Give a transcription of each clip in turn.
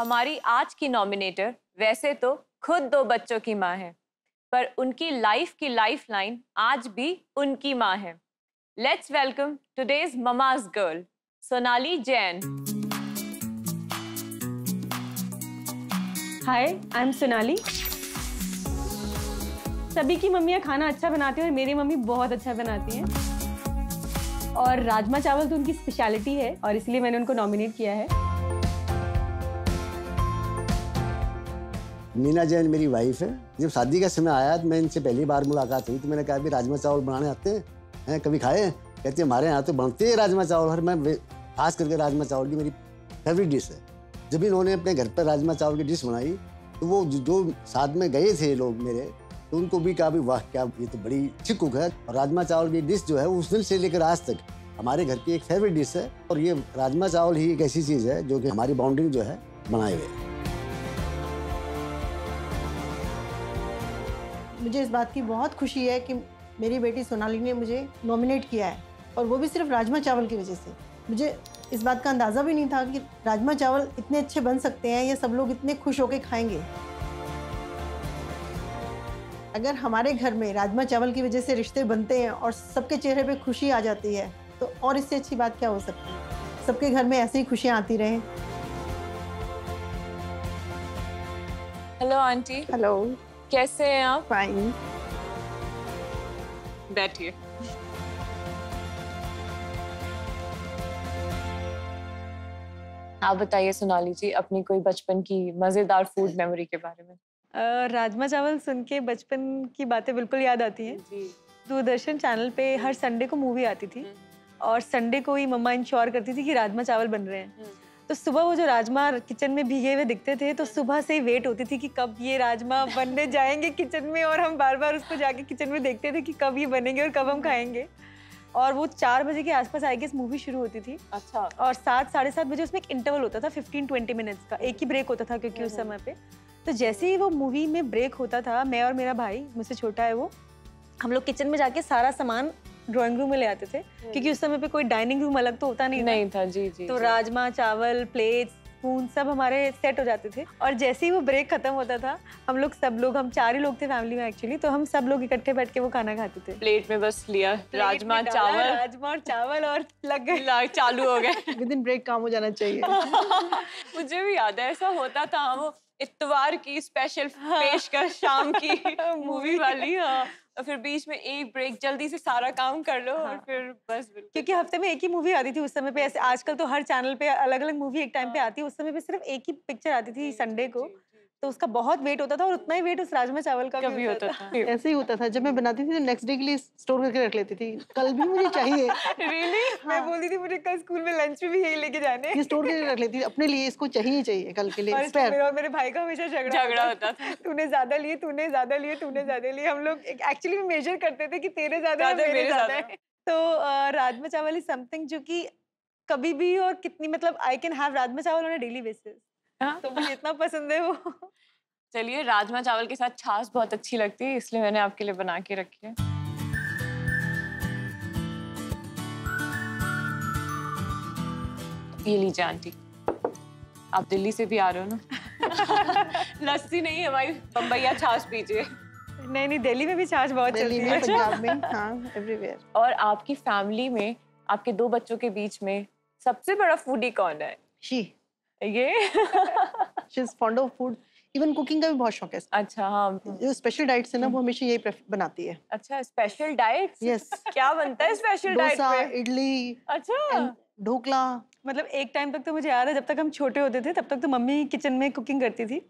हमारी आज की नॉमिनेटर वैसे तो खुद दो बच्चों की माँ है, पर उनकी लाइफ की लाइफ लाइन आज भी उनकी माँ है। Let's welcome today's mama's girl Sonali Jain. Hi I am Sonali. सभी की मम्मियाँ खाना अच्छा बनाती हैं और मेरी मम्मी बहुत अच्छा बनाती हैं। और राजमा चावल तो उनकी स्पेशलिटी है और इसलिए मैंने उनको नॉमिनेट किया है। मीना जैन मेरी वाइफ है। जब शादी का समय आया तो मैं इनसे पहली बार मुलाकात हुई तो मैंने कहा भी राजमा चावल बनाने आते हैं? कभी खाए कहते हमारे यहाँ तो बनते हैं राजमा चावल हर मैं खास करके राजमा चावल की मेरी फेवरेट डिश है। जब इन्होंने अपने घर पर राजमा चावल की डिश बनाई तो वो जो साथ में गए थे लोग मेरे तो उनको भी कहा भी वाह, क्या, ये तो बड़ी अच्छी कुक है। और राजमा चावल की डिश जो है उस दिन से लेकर आज तक हमारे घर की एक फेवरेट डिश है, और ये राजमा चावल ही एक ऐसी चीज़ है, जो कि हमारी बाउंड्री जो है, बनाए हुए है। मुझे इस बात की बहुत खुशी है कि मेरी बेटी सोनाली ने मुझे नॉमिनेट किया है। और वो भी सिर्फ़ राजमा चावल की वजह से। मुझे इस बात का अंदाज़ा भी नहीं था कि राजमा चावल इतने अच्छे बन सकते हैं या सब लोग इतने खुश होकर खाएँगे। अगर हमारे घर में राजमा चावल की वजह से रिश्ते बनते हैं और सबके चेहरे पे खुशी आ जाती है तो और इससे अच्छी बात क्या हो सकती है? सबके घर में ऐसे ही खुशियाँ आती रहें। हेलो आंटी हेलो कैसे हैं आप? फाइन बैठिए। आप बताइए सोनाली जी अपनी कोई बचपन की मज़ेदार फ़ूड मेमोरी के बारे में। राजमा चावल सुन के बचपन की बातें बिल्कुल याद आती हैं। दूरदर्शन चैनल पे हर संडे को मूवी आती थी और संडे को ही मम्मा इंश्योर करती थी कि राजमा चावल बन रहे हैं। तो सुबह वो जो राजमा किचन में भीगे हुए दिखते थे तो सुबह से ही वेट होती थी कि कब ये राजमा बनने जाएँगे किचन में और हम बार बार उसको जाके किचन में देखते थे कि कब ये बनेंगे और कब हम खाएँगे। और वो चार बजे के आसपास आई गेस मूवी शुरू होती थी। अच्छा। और सात साढ़े सात बजे उसमें एक इंटरवल होता था फिफ्टीन ट्वेंटी मिनट्स का एक ही ब्रेक होता था क्योंकि उस समय पे। तो जैसे ही वो मूवी में ब्रेक होता था मैं और मेरा भाई मुझसे छोटा है वो हम लोग किचन में जाके सारा सामान ड्राइंग रूम में ले आते थे क्योंकि उस समय पे कोई डाइनिंग रूम अलग तो होता नहीं था। नहीं था जी जी तो जी। राजमा चावल प्लेट स्पून सब हमारे सेट हो जाते थे। और जैसे ही वो ब्रेक खत्म होता था हम लोग सब लोग हम चार ही लोग थे फैमिली में एक्चुअली तो हम सब लोग इकट्ठे बैठ के वो खाना खाते थे। प्लेट में बस लिया राजमा चावल। राजमा और चावल और लग गए। चालू हो गए। विद इन ब्रेक काम हो जाना चाहिए। मुझे भी याद है ऐसा होता था वो इतवार की स्पेशल पेशकश शाम की मूवी वाली हाँ। और फिर बीच में एक ब्रेक जल्दी से सारा काम कर लो हाँ। और फिर बस बिल्कुल क्योंकि हफ़्ते में एक ही मूवी आती थी उस समय पे ऐसे आजकल तो हर चैनल पे अलग अलग मूवी एक टाइम हाँ। पे आती है उस समय पे सिर्फ़ एक ही पिक्चर आती थी संडे को तो उसका बहुत वेट होता था और उतना ही वेट उस राजमा चावल का कभी भी होता था। था। ऐसे ही होता था। जब मैं बनाती थी तो नेक्स्ट डे के लिए स्टोर करके रख लेती थी। कल भी मुझे चाहिए। रियली मैं बोलती थी मुझे कल स्कूल में लंच में भी यही लेके जाने। ये स्टोर करके रख लेती थी। अपने लिए इसको चाहिए चाहिए कल के और लिए और मेरे भाई का हमेशा झगड़ा झगड़ा होता था। तूने ज़्यादा लिए तूने ज़्यादा लिए तूने ज़्यादा लिए। हम लोग एक्चुअली मेजर करते थे कि तेरे ज़्यादा मेरे मेरे ज़्यादा। है। तो राजमा चावल इज़ समथिंग जो कि कभी भी और कितनी मतलब आई कैन हैव राजमा चावल ऑन अ डेली बेसिस हाँ। तो मुझे इतना पसंद है वो। चलिए राजमा चावल के साथ छाछ बहुत अच्छी लगती है इसलिए मैंने आपके लिए बना के रखी है। ये लीजिए आंटी। आप दिल्ली से भी आ रहे हो ना? लस्सी नहीं है भाई बम्बैया छाछ पीजिए। नहीं नहीं दिल्ली में भी छाछ बहुत चलती दिल्ली है। में पंजाब में हाँ एवरीवेयर और आपकी फैमिली में आपके दो बच्चों के बीच में सबसे बड़ा फूडी कौन है? शी। ये? She is fond of food even cooking का भी बहुत शौक है अच्छा हाँ। जो स्पेशल डाइट्स है ना वो हमेशा यही बनाती है। अच्छा स्पेशल डाइट Yes. क्या बनता है स्पेशल डाइट में इडली अच्छा। ढोकला। मतलब एक टाइम तक तो मुझे याद है जब तक हम छोटे होते थे तब तक तो मम्मी किचन में कुकिंग करती थी।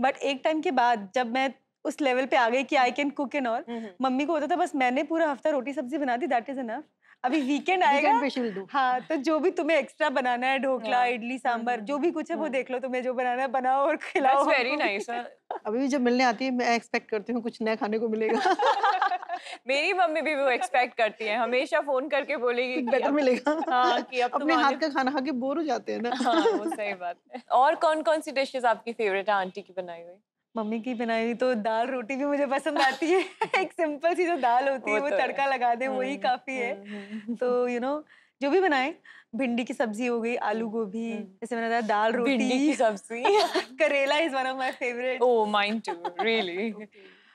बट एक टाइम के बाद जब मैं उस लेवल पे आ गई कि I can cook and all mummy को होता था बस मैंने पूरा हफ़्ता रोटी सब्ज़ी बना दी दैट इज़ इनफ अभी वीकेंड आएगा। वीकेंड पे हाँ तो जो भी तुम्हें एक्स्ट्रा बनाना है ढोकला हाँ। इडली सांबर जो भी कुछ है वो देख लो तुम्हें जो बनाना है बनाओ और खिलाओ वेरी नाइस अभी भी जब मिलने आती है मैं एक्सपेक्ट करती हूँ कुछ नया खाने को मिलेगा। मेरी मम्मी भी वो एक्सपेक्ट करती है हमेशा फ़ोन करके बोलेगी कि बेटर अब- मिलेगा। हाँ कि अब अपने हाथ का खाना खा के बोर हो जाते हैं ना। हाँ वो सही बात है। और कौन कौन सी डिशेस आपकी फेवरेट है आंटी की बनाई हुई? मम्मी की बनाई हुई तो दाल रोटी भी मुझे पसंद आती है। एक सिंपल सी जो दाल होती है वो वो तो है। तड़का लगा दे वही हम्म, काफ़ी है। हम्म, हम्म। तो यू you नो know, जो भी बनाए भिंडी की सब्ज़ी हो गई आलू गोभी जैसे मैंने बताया दाल रोटी। भिंडी की सब्ज़ी। Karela is one of my favourite oh mine too really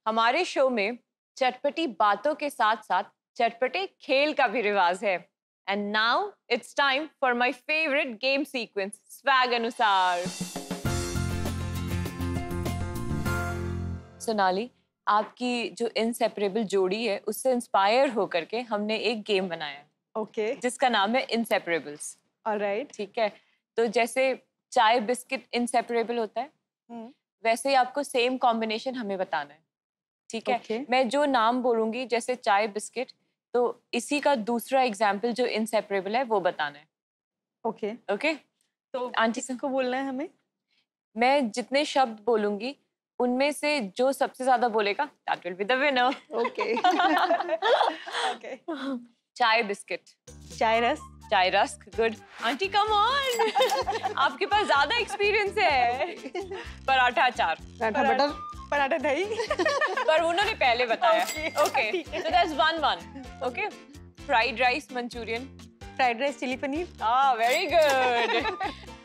हमारे शो में चटपटी बातों के साथ साथ चटपटे खेल का भी रिवाज है। And now it's time for my favourite game sequence swag अनुसार। सोनाली आपकी जो इनसेपरेबल जोड़ी है उससे इंस्पायर होकर के हमने एक गेम बनाया। है ओके। जिसका नाम है इनसेपरेबल्स ऑलराइट ठीक है? तो जैसे चाय बिस्किट इनसेपरेबल होता है हम्म। वैसे ही आपको सेम कॉम्बिनेशन हमें बताना है। ठीक है? Okay. मैं जो नाम बोलूँगी जैसे चाय बिस्किट तो इसी का दूसरा एग्ज़ाम्पल जो इनसेपरेबल है वो बताना है। ओके। ओके? तो आंटी से किसको बोलना है हमें? मैं जितने शब्द बोलूँगी उनमें से जो सबसे ज़्यादा बोलेगा that will be the winner okay okay चाय बिस्किट। चाय रस। चाय rusk good aunty come on आपके पास ज़्यादा एक्सपीरियंस है। पराठा अचार। पराठा बटर। पराठा दही। पर उन्होंने पहले बताया। Okay so that's one one okay fried rice Manchurian fried rice chilli paneer ah very good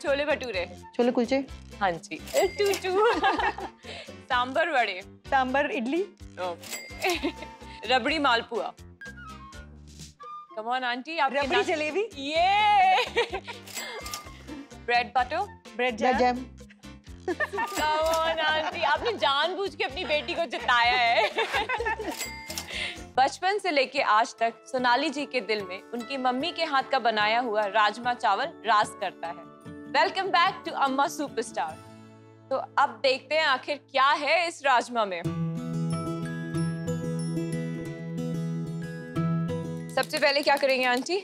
chole bhature. Chole kulche? हाँ जी। Two two. Sambar vade. Sambar idli? Okay. Rabri malpua. Come on aunty आपके रबड़ी जलेबी? ये। Bread butter bread jam Come aunty आपने जानबूझ के अपनी बेटी को जिताया है। बचपन से लेके आज तक सोनाली जी के दिल में उनकी मम्मी के हाथ का बनाया हुआ राजमा चावल राज करता है। Welcome back to Amma Superstar. तो अब देखते हैं आखिर क्या है इस राजमा में। सबसे पहले क्या करेंगे आंटी?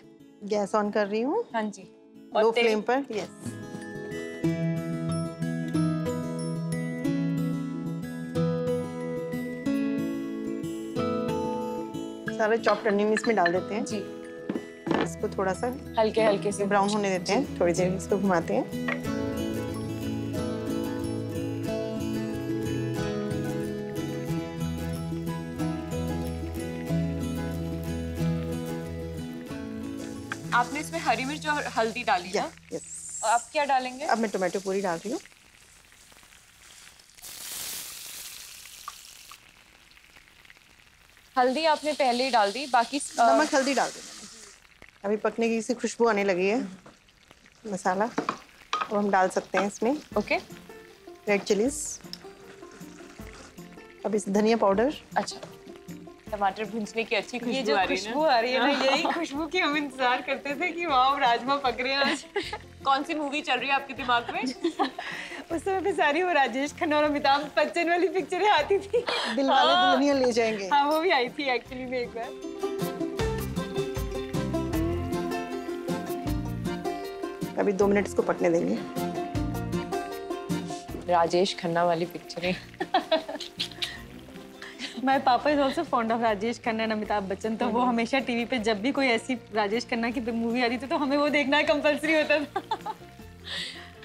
गैस ऑन कर रही हूँ। हाँ जी। लो फ्लेम पर यस सारे चॉप टर्निंग इसमें डाल देते हैं। जी। इसको थोड़ा सा हल्के हल्के से ब्राउन होने देते हैं थोड़ी देर इसको घुमाते हैं। आपने इसमें हरी मिर्च और हल्दी डाली है यस और आप क्या डालेंगे? अब मैं टोमेटो पूरी डाल रही हूँ। हल्दी आपने पहले ही डाल दी बाकी नमक हल्दी डाल दी अभी पकने की सी खुशबू आने लगी है। मसाला। अब हम डाल सकते हैं इसमें। ओके। रेड चिलीज अब इस धनिया पाउडर। अच्छा। टमाटर भूंजने की अच्छी खुशबू आ रही है खुशबू ना। आ रही है ना यही खुशबू की हम इंतज़ार करते थे कि वाह राजमा पक रहे हैं आज। कौन सी मूवी चल रही है आपके दिमाग में? उस समय पे सारी वो राजेश खन्ना और अमिताभ बच्चन वाली पिक्चरें आती थी। दिल वाले दुल्हनिया ले जाएँगे। हाँ वो भी आई थी एक्चुअली में एक बार। अभी दो मिनट इसको पकने देंगे। राजेश खन्ना वाली पिक्चरें my papa is also fond of Rajesh Khanna and Amitabh Bachchan तो वो हमेशा टीवी पे जब भी कोई ऐसी राजेश खन्ना की मूवी आती थी तो हमें वो देखना कंपलसरी होता था।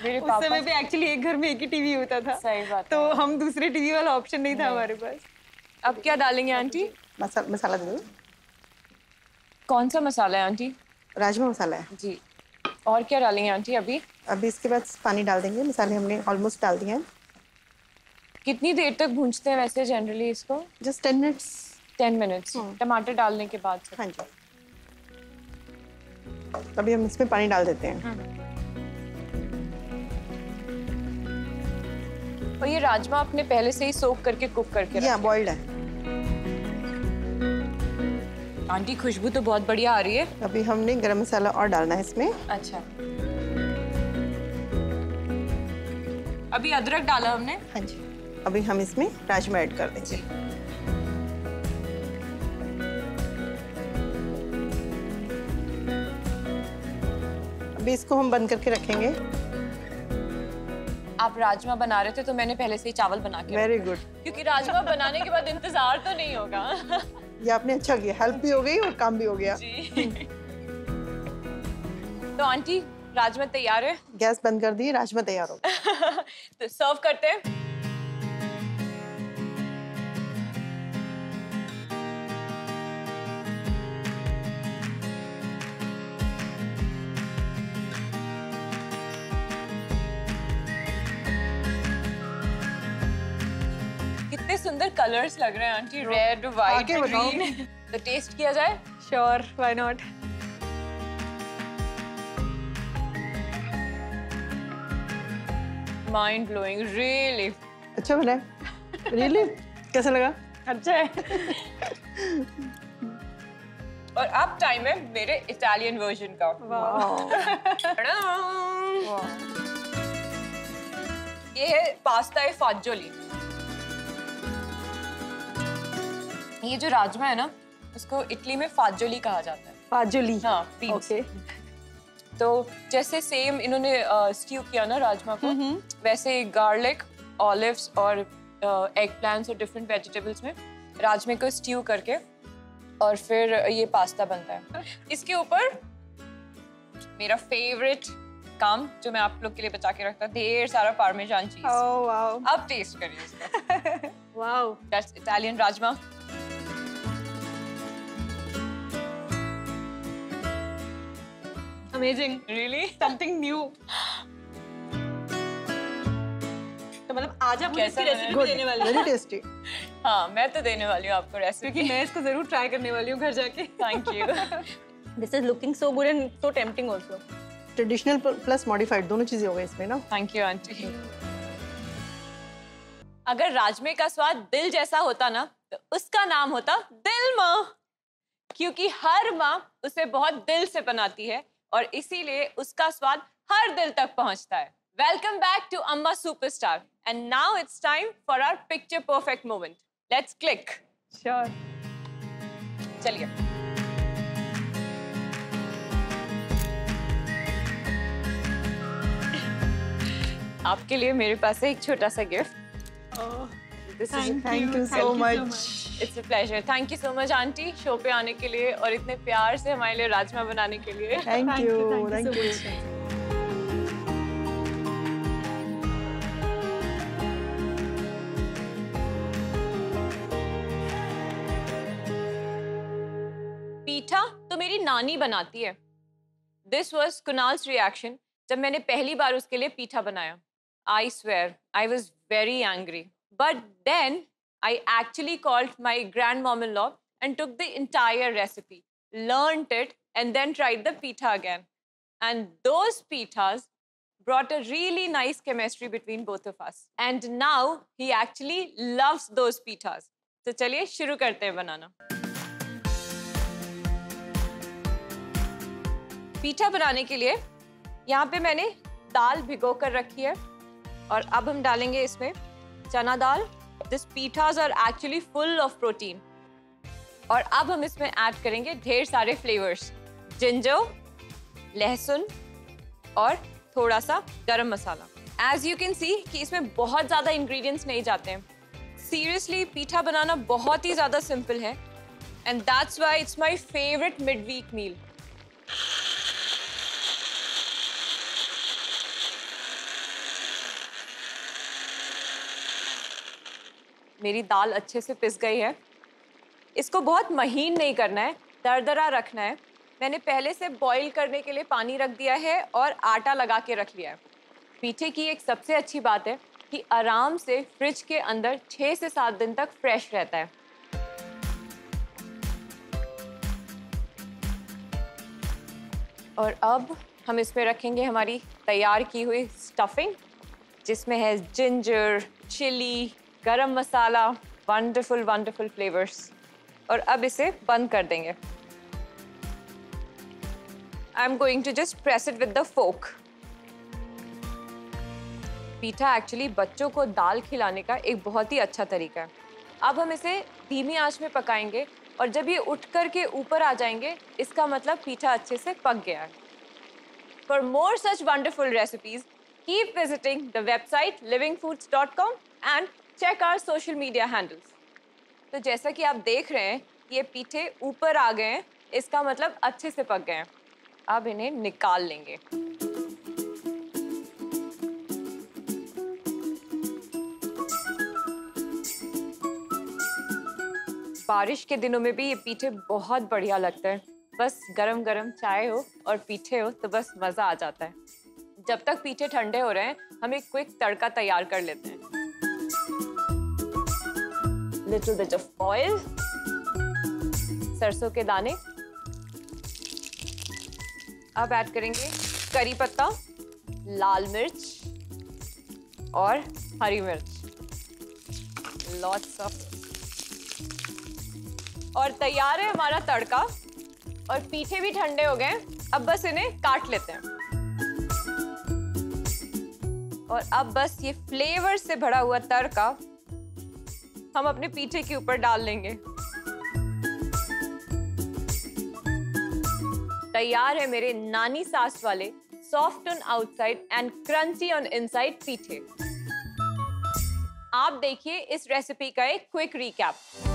मेरे उस समय पे एक्चुअली एक घर में एक ही टीवी होता था। सही बात तो हम दूसरे टीवी वाला ऑप्शन नहीं था हमारे पास। अब क्या डालेंगे आंटी? मसाला मसाला दे दो। कौन सा मसाला है आंटी? राजमा मसाला है। जी। और क्या डालेंगे आंटी अभी? अभी इसके बाद पानी डाल देंगे मसाले हमने ऑलमोस्ट डाल दिए हैं। कितनी देर तक भूंजते हैं वैसे जनरली इसको? Just ten minutes ten minutes टमाटर डालने के बाद हाँ जी। अभी हम इसमें पानी डाल देते हैं। और ये राजमा आपने पहले से ही सोक करके कुक करके या बॉइल्ड है। आंटी खुशबू तो बहुत बढ़िया आ रही है। अभी हमने गरम मसाला और डालना है इसमें। अच्छा। अभी अदरक डाला हमने। हाँ जी। अभी हम इसमें राजमा ऐड कर देंगे। अभी इसको हम बंद करके रखेंगे। आप राजमा बना रहे थे तो मैंने पहले से ही चावल बना के वेरी गुड क्योंकि राजमा बनाने के बाद इंतज़ार तो नहीं होगा। ये आपने अच्छा किया। हेल्प भी हो गई और काम भी हो गया। जी। तो आंटी राजमा तैयार है? गैस बंद कर दी राजमा तैयार हो तो सर्व करते हैं। सुंदर कलर्स लग रहे हैं आंटी रेड वाइट ग्रीन तो टेस्ट किया जाए? Sure why not mind blowing really अच्छा बना रियली कैसा लगा? अच्छा है। और अब टाइम है मेरे इटालियन वर्जन का। Wow. ये है पास्ता फाजोली ये जो राजमा है ना उसको इटली में फाजोली कहा जाता है। पाजुली हाँ. ओके तो जैसे सेम इन्होंने स्ट्यू किया ना राजमा को वैसे गार्लिक ऑलिव्स और एग प्लांट्स और डिफरेंट वेजिटेबल्स में राजमे को स्ट्यू करके और फिर ये पास्ता बनता है। इसके ऊपर मेरा फेवरेट काम जो मैं आप लोग के लिए बचा के रखता ढेर सारा पार्मेजान चीज़ ओह वाओ अब टेस्ट करिए इसका। Wow that's Italian rajma. Amazing really something new तो मतलब आज आप मुझे इसकी रेसिपी गुड देने वाले वेरी हैं। टेस्टी हाँ मैं तो देने वाली हूँ आपको रेसिपी मैं इसको ज़रूर ट्राई करने वाली हूँ घर जाके। Thank you this is looking so good and so tempting also traditional plus modified दोनों चीज़ें हो गई इसमें ना? थैंक यू आंटी अगर राजमे का स्वाद दिल जैसा होता ना तो उसका नाम होता दिल माँ। क्योंकि हर माँ उसे बहुत दिल से बनाती है। और इसीलिए उसका स्वाद हर दिल तक पहुँचता है। Welcome back to Amma Superstar and now it's time for our picture perfect moment let's click sure चलिए। आपके लिए मेरे पास है एक छोटा सा gift this is thank you so much it's a pleasure thank you so much aunty show पे आने के लिए और इतने प्यार से हमारे लिए राजमा बनाने के लिए। Thank you thank so you pitha तो मेरी नानी बनाती है। दिस वॉज़ कुनाल्स रिएक्शन जब मैंने पहली बार उसके लिए पीठा बनाया। I swear I was very angry but then my grand mom in law and took the entire recipe learned it and then tried the pita again and those pitas brought a really nice chemistry between both of us and now he actually loves those pitas तो चलिए शुरू करते हैं बनाना पीठा बनाने के लिए यहाँ पे मैंने दाल भिगो कर रखी है और अब हम डालेंगे इसमें चना दाल this pithas are actually full of protein. और अब हम इसमें ऐड करेंगे ढेर सारे फ्लेवर्स। जिंजर, लहसुन और थोड़ा सा garam masala. As you can see कि इसमें बहुत ज़्यादा इंग्रेडिएंट्स नहीं जाते हैं। सीरियसली पीठा बनाना बहुत ही ज़्यादा सिंपल है। And that's why it's my favourite mid week meal मेरी दाल अच्छे से पिस गई है। इसको बहुत महीन नहीं करना है, दरदरा रखना है। मैंने पहले से बॉईल करने के लिए पानी रख दिया है और आटा लगा के रख लिया है। पीठे की एक सबसे अच्छी बात है कि आराम से फ्रिज के अंदर छः से सात दिन तक फ्रेश रहता है। और अब हम इसमें रखेंगे हमारी तैयार की हुई स्टफिंग जिसमें है जिंजर चिली गरम मसाला वंडरफुल वंडरफुल फ्लेवर्स और अब इसे बंद कर देंगे। I am going to just press it with the fork pitha actually बच्चों को दाल खिलाने का एक बहुत ही अच्छा तरीका है। अब हम इसे धीमी आँच में पकाएँगे और जब ये उठ कर के ऊपर आ जाएँगे इसका मतलब पीठा अच्छे से पक गया है। For more such wonderful recipes, website living foods dot com and check our social media handles. तो जैसा कि आप देख रहे हैं, ये पीठे ऊपर आ गए हैं, इसका मतलब अच्छे से पक गए हैं। अब इन्हें निकाल लेंगे। बारिश के दिनों में भी ये पीठे बहुत बढ़िया लगते हैं। बस गरम गरम चाय हो और पीठे हो तो बस मज़ा आ जाता है। जब तक पीठे ठंडे हो रहे हैं, हम एक क्विक तड़का तैयार कर लेते हैं। लिटिल बिट ऑफ़ ऑयल सरसों के दाने। अब ऐड करेंगे करी पत्ता, लाल मिर्च और हरी मिर्च। लॉट्स ऑफ़ और तैयार है हमारा तड़का। और पीठे भी ठंडे हो गए अब बस इन्हें काट लेते हैं। और अब बस ये फ्लेवर से भरा हुआ तड़का। हम अपने पीठे के ऊपर डाल लेंगे। तैयार है मेरे नानी सास वाले soft on outside and crunchy on inside पीठे। आप देखिए इस रेसिपी का एक क्विक रिकैप।